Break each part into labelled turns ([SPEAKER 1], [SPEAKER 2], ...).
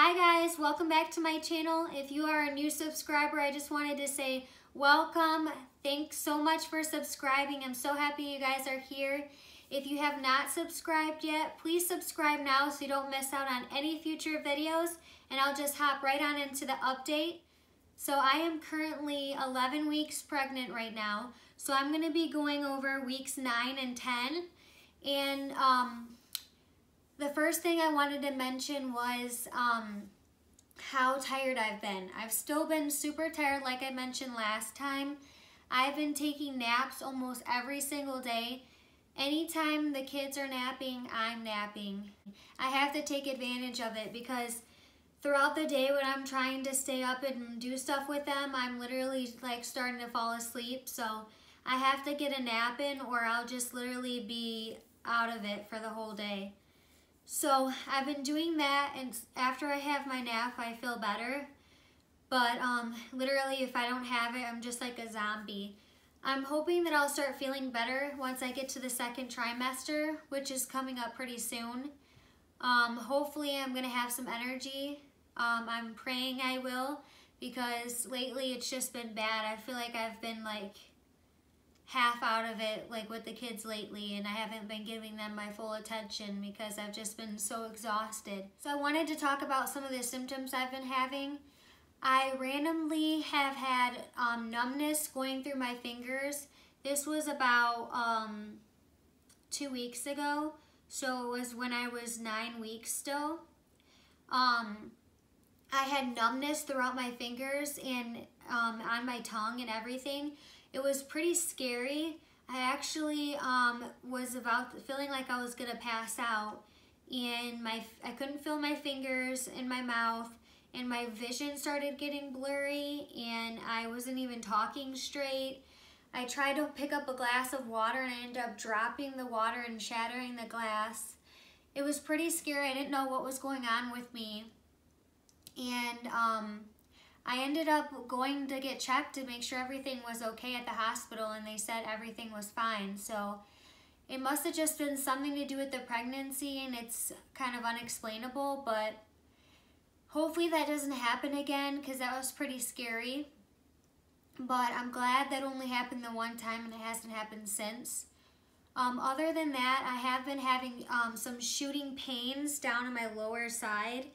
[SPEAKER 1] Hi guys, welcome back to my channel. If you are a new subscriber, I just wanted to say welcome. Thanks so much for subscribing. I'm so happy you guys are here. If you have not subscribed yet, please subscribe now so you don't miss out on any future videos. And I'll just hop right on into the update. So I am currently 11 weeks pregnant right now. So I'm gonna be going over weeks nine and 10. And um, the first thing I wanted to mention was um, how tired I've been. I've still been super tired like I mentioned last time. I've been taking naps almost every single day. Anytime the kids are napping, I'm napping. I have to take advantage of it because throughout the day when I'm trying to stay up and do stuff with them, I'm literally like starting to fall asleep. So I have to get a nap in or I'll just literally be out of it for the whole day. So I've been doing that and after I have my nap, I feel better. But um, literally if I don't have it, I'm just like a zombie. I'm hoping that I'll start feeling better once I get to the second trimester, which is coming up pretty soon. Um, hopefully I'm to have some energy. Um, I'm praying I will because lately it's just been bad. I feel like I've been like half out of it like with the kids lately and I haven't been giving them my full attention because I've just been so exhausted. So I wanted to talk about some of the symptoms I've been having. I randomly have had um, numbness going through my fingers. This was about um, two weeks ago. So it was when I was nine weeks still. Um, I had numbness throughout my fingers and um, on my tongue and everything. It was pretty scary. I actually um, was about feeling like I was gonna pass out and my I couldn't feel my fingers in my mouth and my vision started getting blurry and I wasn't even talking straight. I tried to pick up a glass of water and I ended up dropping the water and shattering the glass. It was pretty scary. I didn't know what was going on with me. And um, I ended up going to get checked to make sure everything was okay at the hospital and they said everything was fine. So it must have just been something to do with the pregnancy and it's kind of unexplainable, but hopefully that doesn't happen again because that was pretty scary. But I'm glad that only happened the one time and it hasn't happened since. Um, other than that, I have been having um, some shooting pains down in my lower side.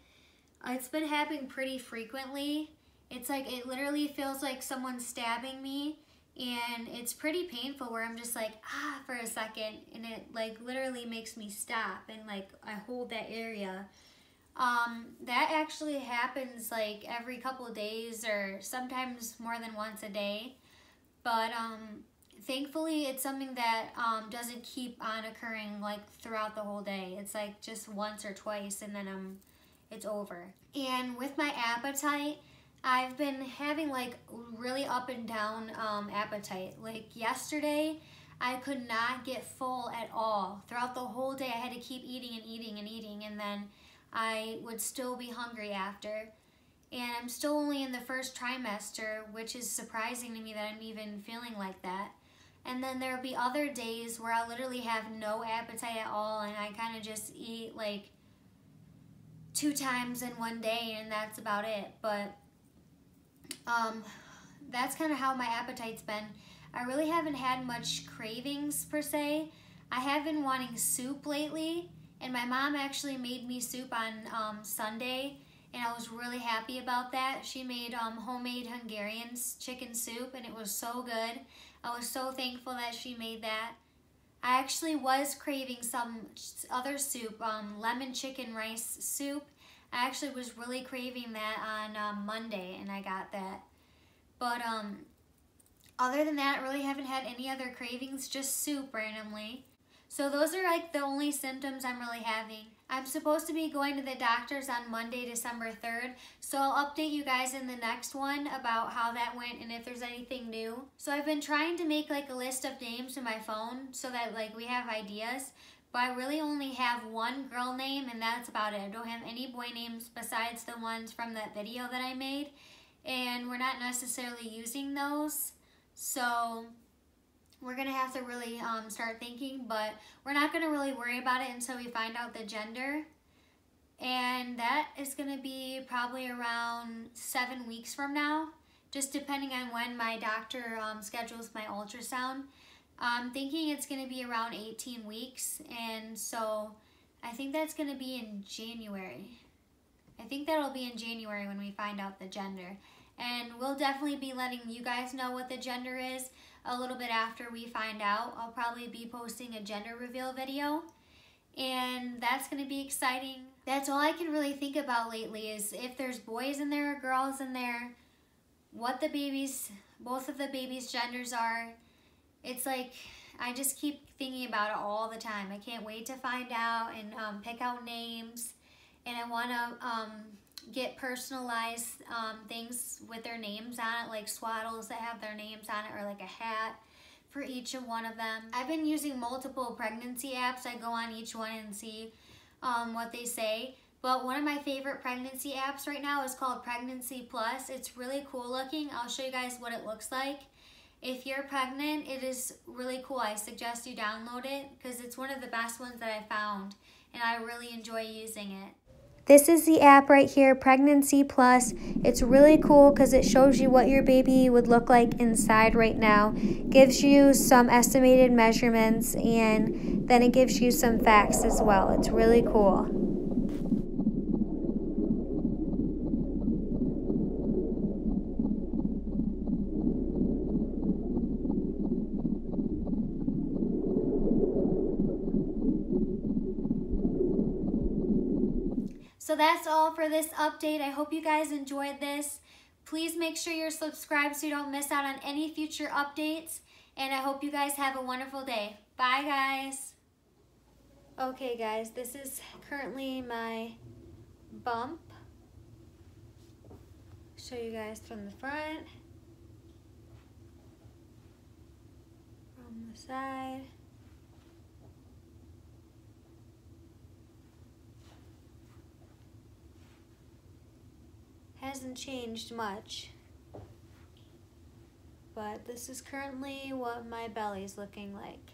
[SPEAKER 1] It's been happening pretty frequently. It's like, it literally feels like someone's stabbing me and it's pretty painful where I'm just like, ah, for a second and it like literally makes me stop and like I hold that area. Um, that actually happens like every couple days or sometimes more than once a day. But um, thankfully it's something that um, doesn't keep on occurring like throughout the whole day. It's like just once or twice and then um, it's over. And with my appetite, I've been having like really up and down um, appetite. Like yesterday, I could not get full at all. Throughout the whole day, I had to keep eating and eating and eating, and then I would still be hungry after. And I'm still only in the first trimester, which is surprising to me that I'm even feeling like that. And then there'll be other days where I literally have no appetite at all, and I kind of just eat like two times in one day, and that's about it. But um, that's kind of how my appetite's been. I really haven't had much cravings per se. I have been wanting soup lately, and my mom actually made me soup on um, Sunday, and I was really happy about that. She made um, homemade Hungarian chicken soup, and it was so good. I was so thankful that she made that. I actually was craving some other soup, um, lemon chicken rice soup, I actually was really craving that on um, Monday and I got that. But um, other than that, I really haven't had any other cravings, just soup randomly. So those are like the only symptoms I'm really having. I'm supposed to be going to the doctor's on Monday, December 3rd, so I'll update you guys in the next one about how that went and if there's anything new. So I've been trying to make like a list of names in my phone so that like we have ideas, but I really only have one girl name and that's about it. I don't have any boy names besides the ones from that video that I made. And we're not necessarily using those. So we're to have to really um, start thinking, but we're not to really worry about it until we find out the gender. and that is to be probably around seven weeks from now, just depending on when my doctor um, schedules my ultrasound. I'm thinking it's going to be around 18 weeks, and so I think that's going to be in January. I think that'll be in January when we find out the gender. And we'll definitely be letting you guys know what the gender is a little bit after we find out. I'll probably be posting a gender reveal video and that's going to be exciting. That's all I can really think about lately is if there's boys in there or girls in there, what the babies, both of the babies' genders are. It's like I just keep thinking about it all the time. I can't wait to find out and um, pick out names. And I want to um, get personalized um, things with their names on it, like swaddles that have their names on it, or like a hat for each one of them. I've been using multiple pregnancy apps. I go on each one and see um, what they say. But one of my favorite pregnancy apps right now is called Pregnancy Plus. It's really cool looking. I'll show you guys what it looks like. If you're pregnant, it is really cool. I suggest you download it because it's one of the best ones that I found and I really enjoy using it. This is the app right here, Pregnancy Plus. It's really cool because it shows you what your baby would look like inside right now. Gives you some estimated measurements and then it gives you some facts as well. It's really cool. So that's all for this update. I hope you guys enjoyed this. Please make sure you're subscribed so you don't miss out on any future updates. And I hope you guys have a wonderful day. Bye, guys. Okay, guys, this is currently my bump. Show you guys from the front. From the side. Hasn't changed much. But this is currently what my belly's looking like.